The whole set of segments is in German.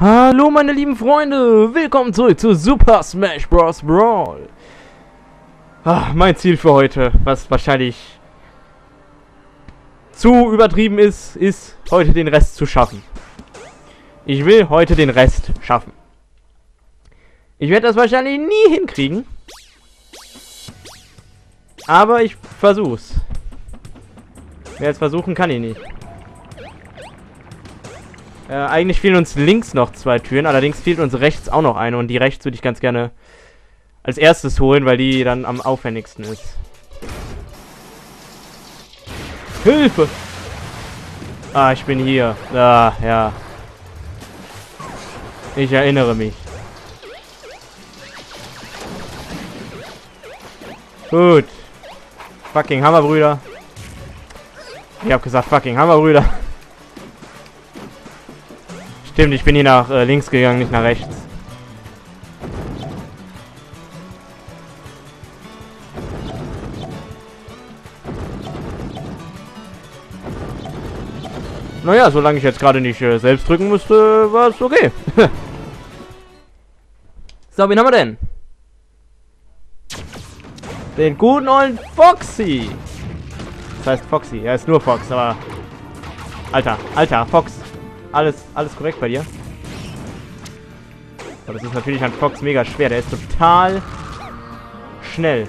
Hallo meine lieben Freunde, willkommen zurück zu Super Smash Bros. Brawl. Ah, mein Ziel für heute, was wahrscheinlich zu übertrieben ist, ist heute den Rest zu schaffen. Ich will heute den Rest schaffen. Ich werde das wahrscheinlich nie hinkriegen. Aber ich versuch's. Wer jetzt versuchen, kann ich nicht. Äh, eigentlich fehlen uns links noch zwei Türen, allerdings fehlt uns rechts auch noch eine und die rechts würde ich ganz gerne als erstes holen, weil die dann am aufwendigsten ist. Hilfe! Ah, ich bin hier. Ah, ja. Ich erinnere mich. Gut. Fucking Hammerbrüder. Ich hab gesagt fucking Hammerbrüder. Stimmt, ich bin hier nach äh, links gegangen, nicht nach rechts. Naja, solange ich jetzt gerade nicht äh, selbst drücken musste, war es okay. so, wen haben wir denn? Den guten ollen Foxy. Das heißt Foxy. Er ist nur Fox, aber... Alter, Alter, Fox. Alles, alles korrekt bei dir? Aber das ist natürlich an Fox mega schwer. Der ist total schnell.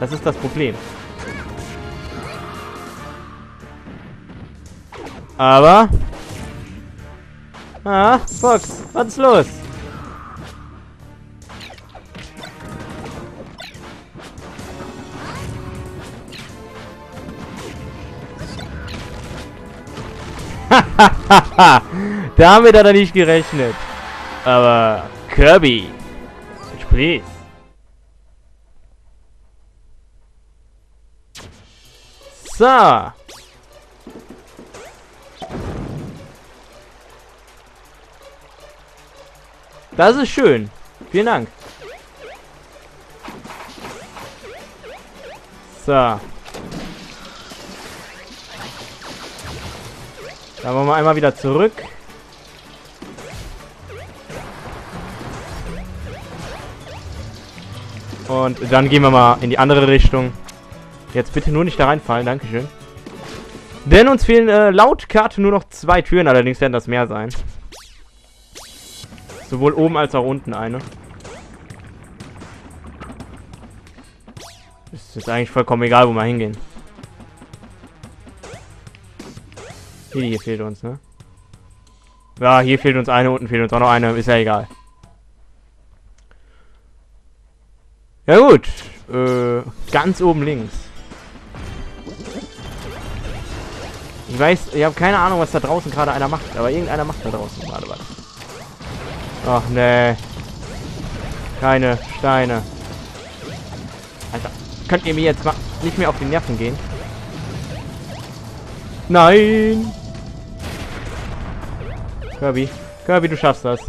Das ist das Problem. Aber... Ah, Fox, was ist los? Damit hat er nicht gerechnet. Aber Kirby. Please. So. Das ist schön. Vielen Dank. So. Dann wollen wir einmal wieder zurück. Und dann gehen wir mal in die andere Richtung. Jetzt bitte nur nicht da reinfallen, dankeschön. Denn uns fehlen äh, laut Karte nur noch zwei Türen, allerdings werden das mehr sein. Sowohl oben als auch unten eine. Ist jetzt eigentlich vollkommen egal, wo wir hingehen. Hier, hier fehlt uns, ne? Ja, hier fehlt uns eine, unten fehlt uns auch noch eine. Ist ja egal. Ja gut. Äh, ganz oben links. Ich weiß, ich habe keine Ahnung, was da draußen gerade einer macht. Aber irgendeiner macht da draußen gerade was. Ach, nee. Keine Steine. Alter, könnt ihr mir jetzt mal nicht mehr auf die Nerven gehen? Nein! Kirby. Kirby, du schaffst das.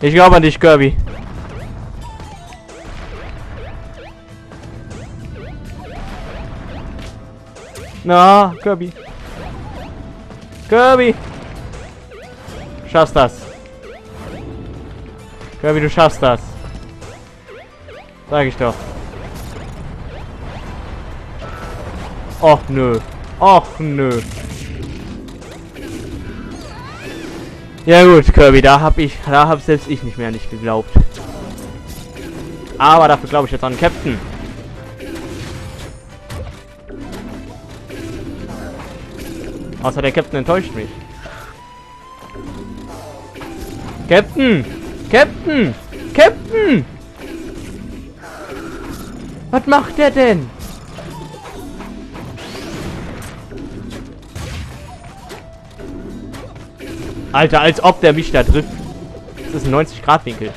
Ich glaube an dich, Kirby. Na, Kirby. Kirby. Schaffst das. Kirby, du schaffst das. Sag ich doch. Och, nö. Och, nö. Ja gut, Kirby, da hab ich, da hab selbst ich nicht mehr nicht geglaubt. Aber dafür glaube ich jetzt an Captain. Außer der Captain enttäuscht mich. Captain! Captain! Captain! Was macht der denn? Alter, als ob der mich da trifft. Das ist ein 90-Grad-Winkel.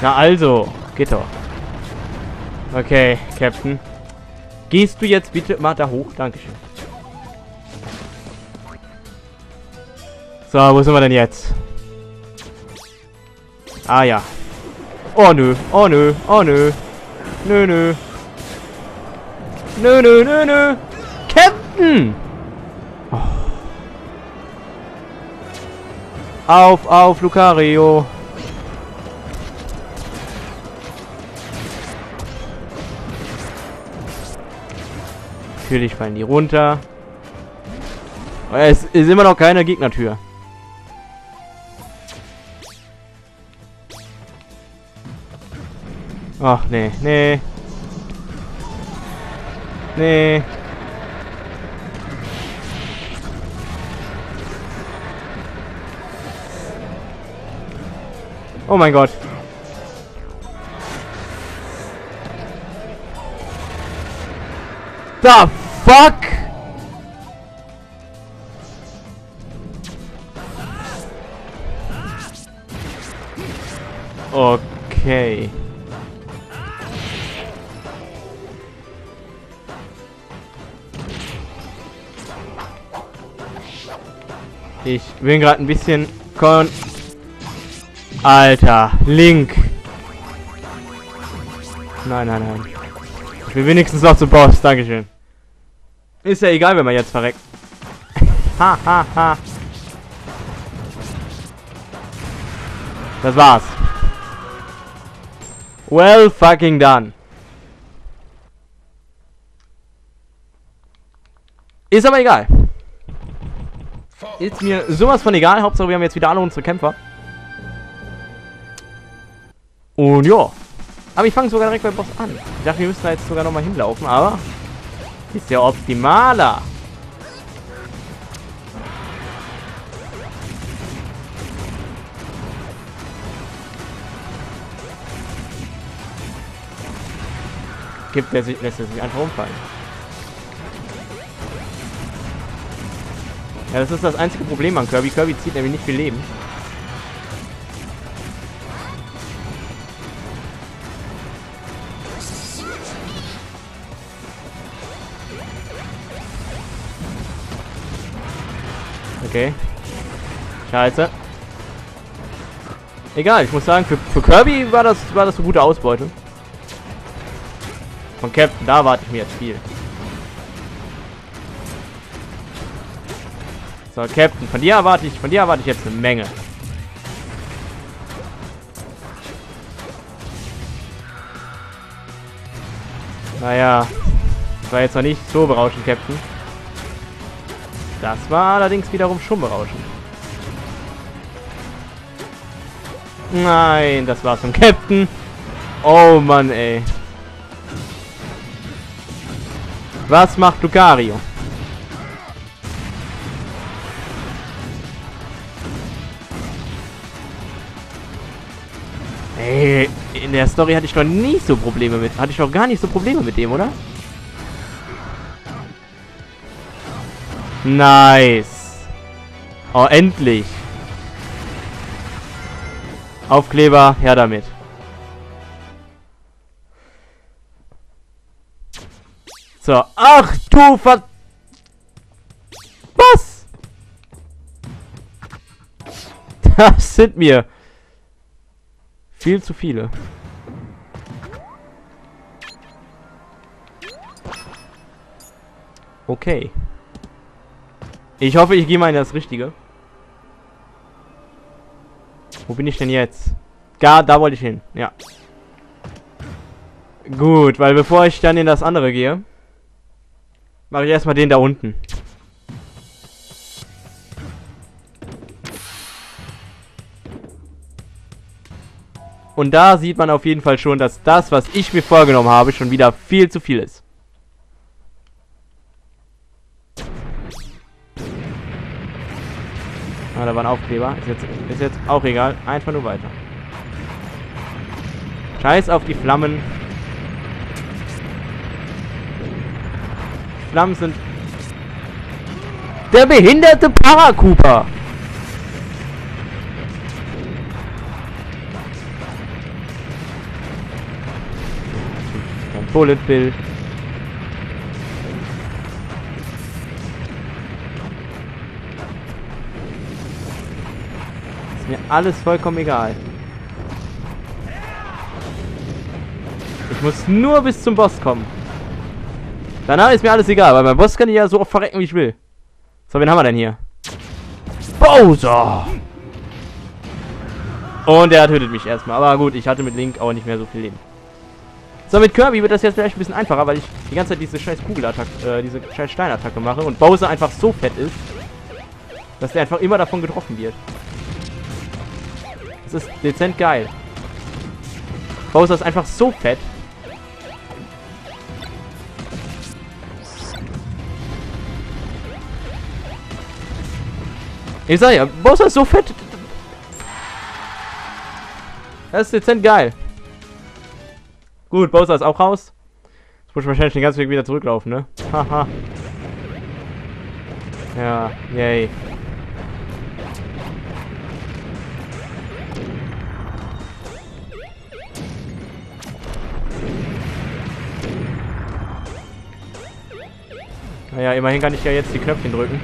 Na also, geht doch. Okay, Captain. Gehst du jetzt bitte mal da hoch? Dankeschön. So, wo sind wir denn jetzt? Ah ja. Oh nö, oh nö, oh nö. Nö, nö. Nö, nö, nö, nö. Unten! Oh. Auf, auf, Lucario! Natürlich fallen die runter. Es ist immer noch keine Gegnertür. Ach, nee, nee. Nee. Oh mein Gott. The fuck? Okay. Ich bin gerade ein bisschen. Alter, Link. Nein, nein, nein. Ich will wenigstens noch zum Boss. Dankeschön. Ist ja egal, wenn man jetzt verreckt. ha, ha, ha. Das war's. Well fucking done. Ist aber egal. Ist mir sowas von egal. Hauptsache wir haben jetzt wieder alle unsere Kämpfer. Und ja. Aber ich fange sogar direkt beim Boss an. Ich dachte, wir müssen da jetzt sogar nochmal hinlaufen, aber... Ist ja optimaler. Gibt der sich, lässt er sich einfach umfallen. Ja, das ist das einzige Problem an Kirby. Kirby zieht nämlich nicht viel Leben. Okay. Scheiße. Egal, ich muss sagen, für, für Kirby war das, war das eine gute Ausbeute. Von Captain, da warte ich mir jetzt viel. So, Captain, von dir erwarte ich, von dir erwarte ich jetzt eine Menge. Naja, war jetzt noch nicht so berauschend, Captain. Das war allerdings wiederum schon berauschend. Nein, das war's vom Captain. Oh Mann, ey. Was macht Lucario? Ey, in der Story hatte ich doch nie so Probleme mit. Hatte ich doch gar nicht so Probleme mit dem, oder? Nice. Oh, endlich. Aufkleber, her damit. So, ach du Ver... Was? Das sind mir viel zu viele. Okay. Ich hoffe, ich gehe mal in das Richtige. Wo bin ich denn jetzt? Ja, da wollte ich hin. Ja. Gut, weil bevor ich dann in das andere gehe, mache ich erstmal den da unten. Und da sieht man auf jeden Fall schon, dass das, was ich mir vorgenommen habe, schon wieder viel zu viel ist. Ah, da war ein Aufkleber. Ist jetzt, ist jetzt auch egal. Einfach nur weiter. Scheiß auf die Flammen. Flammen sind... Der behinderte Paracuper! Ein Bullet Bill. Alles vollkommen egal. Ich muss nur bis zum Boss kommen. Danach ist mir alles egal, weil beim Boss kann ich ja so oft verrecken, wie ich will. So, wen haben wir denn hier? Bowser! Und er tötet mich erstmal. Aber gut, ich hatte mit Link auch nicht mehr so viel Leben. So, mit Kirby wird das jetzt vielleicht ein bisschen einfacher, weil ich die ganze Zeit diese scheiß Kugelattacke, äh, diese scheiß Steinattacke mache und Bowser einfach so fett ist, dass der einfach immer davon getroffen wird. Das ist dezent geil. Bowser ist einfach so fett. Ich sag ja, Bowser ist so fett. Das ist dezent geil. Gut, Bowser ist auch raus. Jetzt muss ich wahrscheinlich den ganzen Weg wieder zurücklaufen, ne? Haha. ja, yay. Naja, immerhin kann ich ja jetzt die Knöpfchen drücken.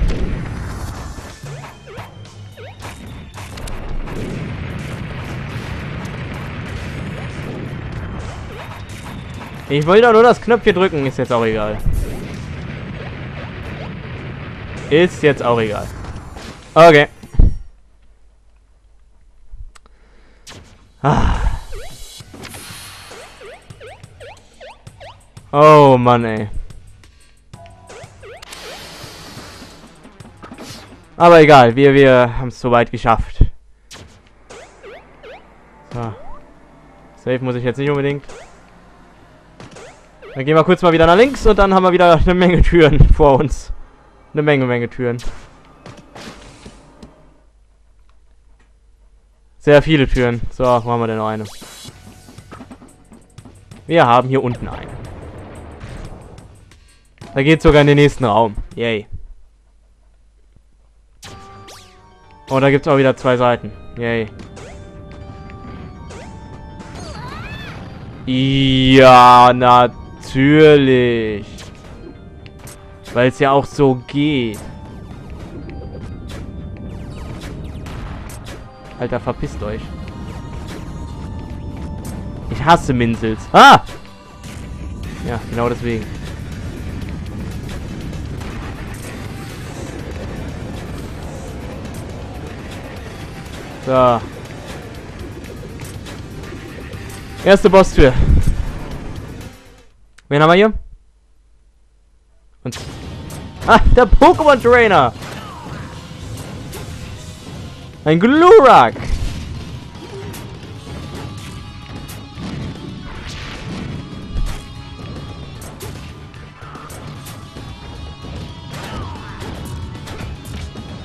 Ich wollte doch nur das Knöpfchen drücken, ist jetzt auch egal. Ist jetzt auch egal. Okay. Ah. Oh Mann, ey. Aber egal, wir, wir haben es soweit geschafft. So. Safe muss ich jetzt nicht unbedingt. Dann gehen wir kurz mal wieder nach links und dann haben wir wieder eine Menge Türen vor uns. Eine Menge, Menge Türen. Sehr viele Türen. So, wo haben wir denn noch eine? Wir haben hier unten eine. Da geht sogar in den nächsten Raum. Yay. Und da gibt es auch wieder zwei Seiten. Yay. Ja, natürlich. Natürlich. Weil es ja auch so geht. Alter, verpisst euch. Ich hasse Minsels. Ah! Ja, genau deswegen. So. Erste Bosstür. Wen haben wir hier? Und ah, der Pokémon Trainer. Ein Glurak.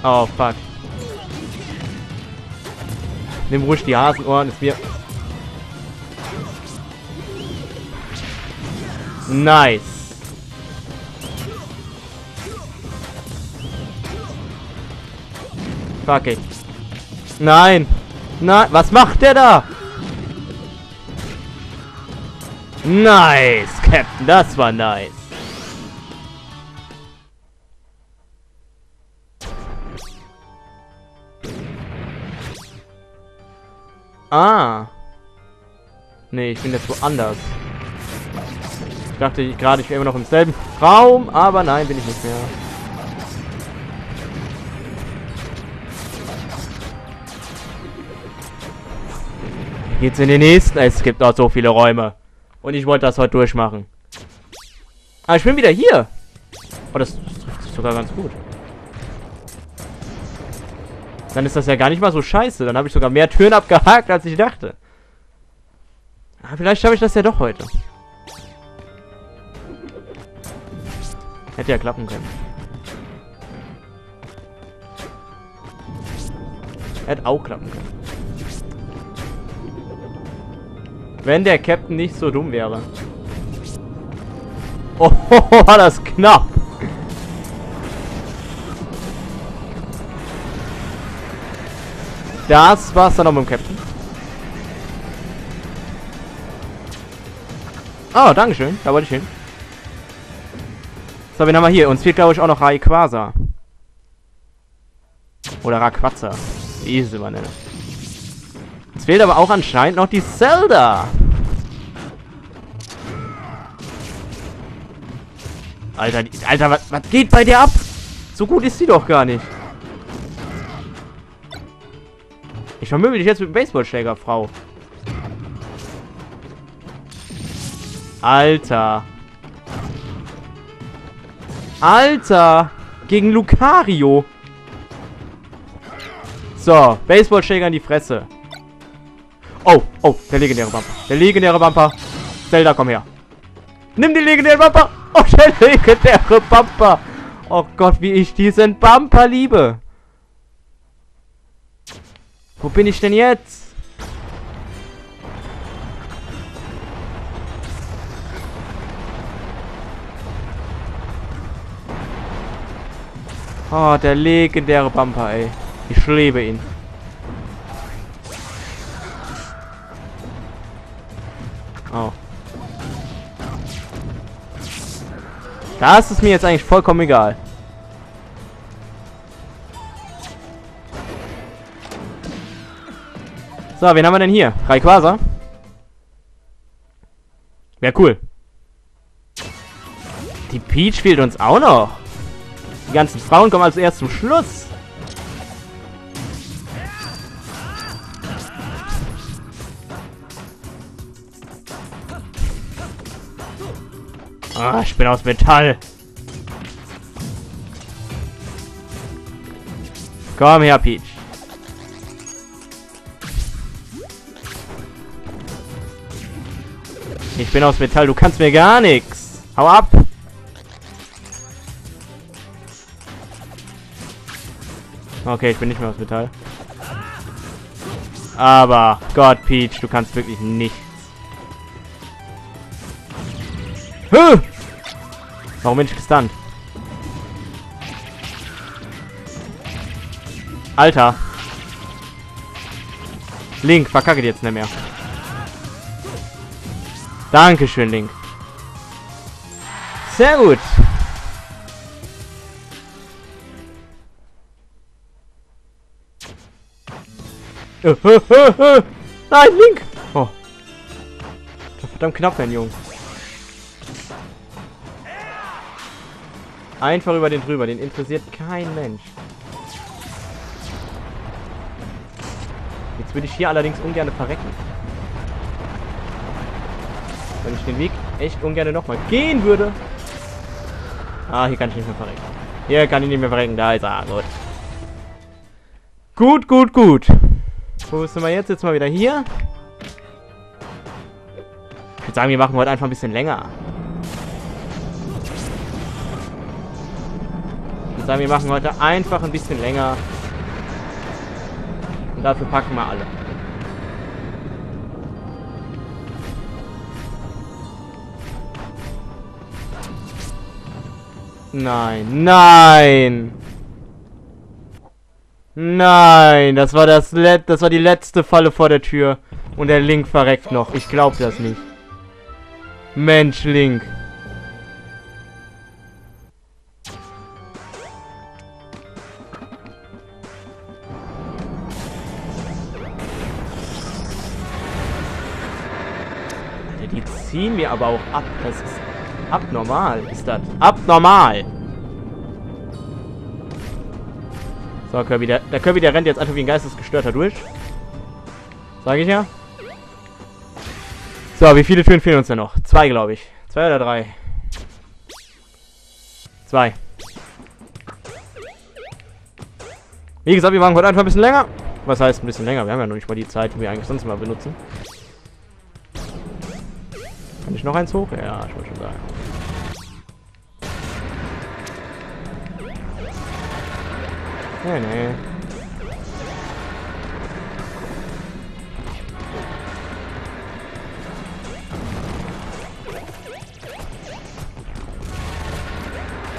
Oh, fuck. Nimm ruhig die Hasenohren, ist mir Nice. Fuck it. Nein. Nein. Was macht der da? Nice, Captain. Das war nice. Ah. Nee, ich bin jetzt woanders. Ich dachte gerade, ich wäre immer noch im selben Raum, aber nein, bin ich nicht mehr. Geht's in den nächsten? Es gibt noch so viele Räume. Und ich wollte das heute durchmachen. Ah, ich bin wieder hier. Oh, das trifft sich sogar ganz gut. Dann ist das ja gar nicht mal so scheiße. Dann habe ich sogar mehr Türen abgehakt, als ich dachte. Ah, vielleicht schaffe ich das ja doch heute. Hätte ja klappen können. Hätte auch klappen können. Wenn der Captain nicht so dumm wäre. Oh, war das knapp. Das war's dann noch mit dem Captain. Oh, Dankeschön. Da wollte ich hin. So, wen haben wir hier? Uns fehlt, glaube ich, auch noch Rayquaza. Oder Rayquaza. Wie ich es immer nenne. Uns fehlt aber auch anscheinend noch die Zelda. Alter, Alter, was geht bei dir ab? So gut ist sie doch gar nicht. Ich vermöbel dich jetzt mit dem Baseballschläger, Frau. Alter. Alter. Gegen Lucario. So, Baseballschläger in die Fresse. Oh, oh, der legendäre Bumper. Der legendäre Bumper. Zelda, komm her. Nimm den legendären Bumper. Oh, der legendäre Bumper. Oh Gott, wie ich diesen Bumper liebe. Wo bin ich denn jetzt? Oh, der legendäre Bumper, ey. Ich liebe ihn. Oh. Das ist mir jetzt eigentlich vollkommen egal. So, wen haben wir denn hier? Rayquaza? Wäre cool. Die Peach fehlt uns auch noch. Die ganzen Frauen kommen als erst zum Schluss. Ah, ich bin aus Metall. Komm her, Peach. Ich bin aus Metall, du kannst mir gar nichts. Hau ab. Okay, ich bin nicht mehr aus Metall. Aber, Gott, Peach, du kannst wirklich nichts. Huh! Warum bin ich gestunt? Alter. Link, verkacke jetzt nicht mehr. Dankeschön, Link. Sehr gut. Nein, Link! Oh. Verdammt knapp, mein Junge. Einfach über den drüber, den interessiert kein Mensch. Jetzt würde ich hier allerdings ungern verrecken. Wenn ich den Weg echt ungern nochmal gehen würde. Ah, hier kann ich nicht mehr verrecken. Hier kann ich nicht mehr verrecken. Da ist er. Gut. Gut, gut, gut. Wo sind wir jetzt? Jetzt mal wieder hier. Ich würde sagen, wir machen heute einfach ein bisschen länger. Ich würde sagen, wir machen heute einfach ein bisschen länger. Und dafür packen wir alle. Nein, nein! Nein, das war das Let das war die letzte Falle vor der Tür. Und der Link verreckt noch. Ich glaube das nicht. Mensch, Link. Die ziehen mir aber auch ab. Das ist Abnormal ist das. Abnormal. So, Kirby, der, der Kirby, der rennt jetzt einfach wie ein geistesgestörter durch. Sag ich ja. So, wie viele Türen fehlen uns denn noch? Zwei, glaube ich. Zwei oder drei? Zwei. Wie gesagt, wir machen heute einfach ein bisschen länger. Was heißt ein bisschen länger? Wir haben ja noch nicht mal die Zeit, die wir eigentlich sonst mal benutzen. Kann ich noch eins hoch? Ja, ich wollte schon sagen. Nee, nee.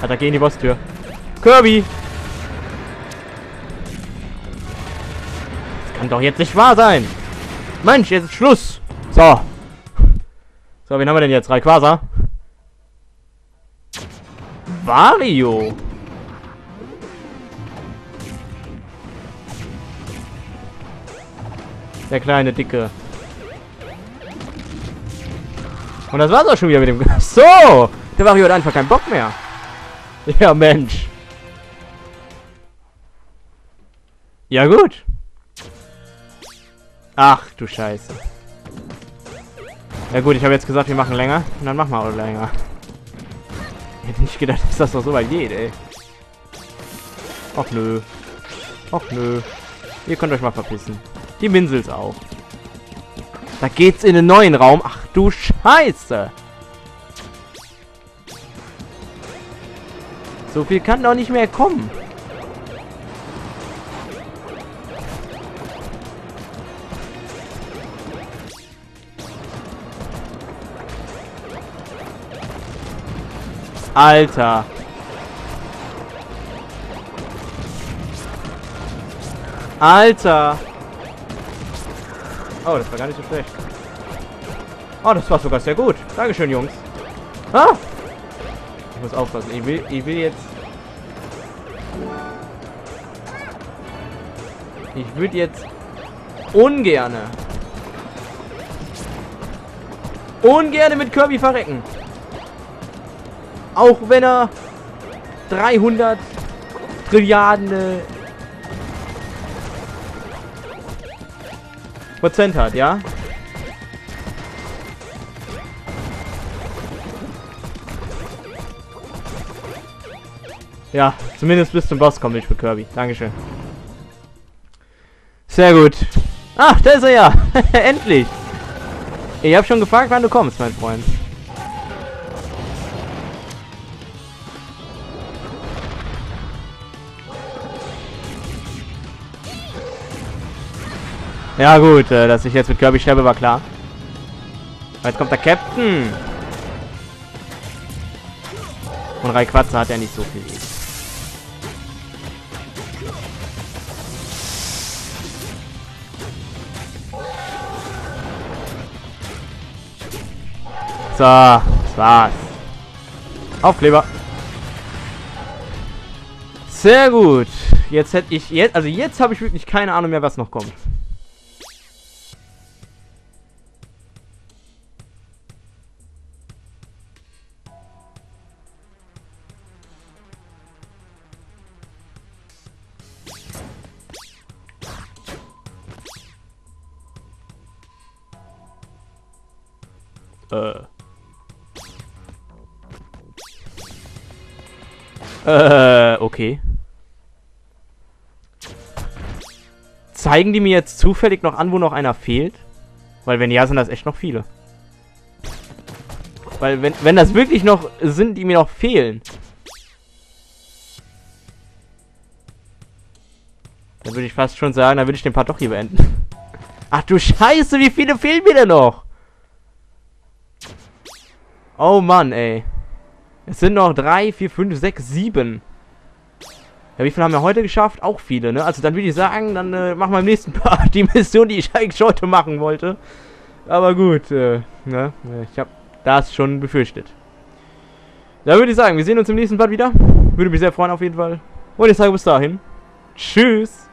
Hat er gegen die Bosstür. Kirby! Das kann doch jetzt nicht wahr sein! Mensch, jetzt ist Schluss! So. So, wen haben wir denn jetzt? Rayquaza? Wario! Der kleine, dicke. Und das war's auch schon wieder mit dem... So! Der Wario hat einfach keinen Bock mehr. Ja, Mensch. Ja, gut. Ach, du Scheiße. Ja gut, ich habe jetzt gesagt, wir machen länger. Und dann machen wir auch länger. Ich hätte nicht gedacht, dass das noch so weit geht, ey. Ach nö. Ach nö. Ihr könnt euch mal verpissen. Die Minsels auch. Da geht's in den neuen Raum. Ach du Scheiße. So viel kann doch nicht mehr kommen. Alter. Alter. Oh, das war gar nicht so schlecht. Oh, das war sogar sehr gut. Dankeschön, Jungs. Ah! Ich muss aufpassen. Ich will, ich will jetzt... Ich würde jetzt ungerne ungerne mit Kirby verrecken. Auch wenn er 300 Trilliarden äh, Prozent hat, ja? Ja, zumindest bis zum Boss komme ich für Kirby. Dankeschön. Sehr gut. Ach, da ist er ja. Endlich. Ich habe schon gefragt, wann du kommst, mein Freund. Ja gut, äh, dass ich jetzt mit Kirby sterbe, war klar. Jetzt kommt der Captain. Und Rayquaza hat ja nicht so viel. So, das war's. Aufkleber. Sehr gut. Jetzt hätte ich jetzt, also jetzt habe ich wirklich keine Ahnung mehr, was noch kommt. Äh, okay. Zeigen die mir jetzt zufällig noch an, wo noch einer fehlt? Weil wenn ja, sind das echt noch viele. Weil wenn, wenn das wirklich noch sind, die mir noch fehlen. Dann würde ich fast schon sagen, dann würde ich den Part doch hier beenden. Ach du Scheiße, wie viele fehlen mir denn noch? Oh Mann, ey. Es sind noch 3, 4, 5, 6, 7. Ja, wie viele haben wir heute geschafft? Auch viele, ne? Also dann würde ich sagen, dann äh, machen wir im nächsten Part die Mission, die ich eigentlich heute machen wollte. Aber gut, äh, ne? Ich habe das schon befürchtet. Da würde ich sagen, wir sehen uns im nächsten Part wieder. Würde mich sehr freuen auf jeden Fall. Und ich sage bis dahin. Tschüss.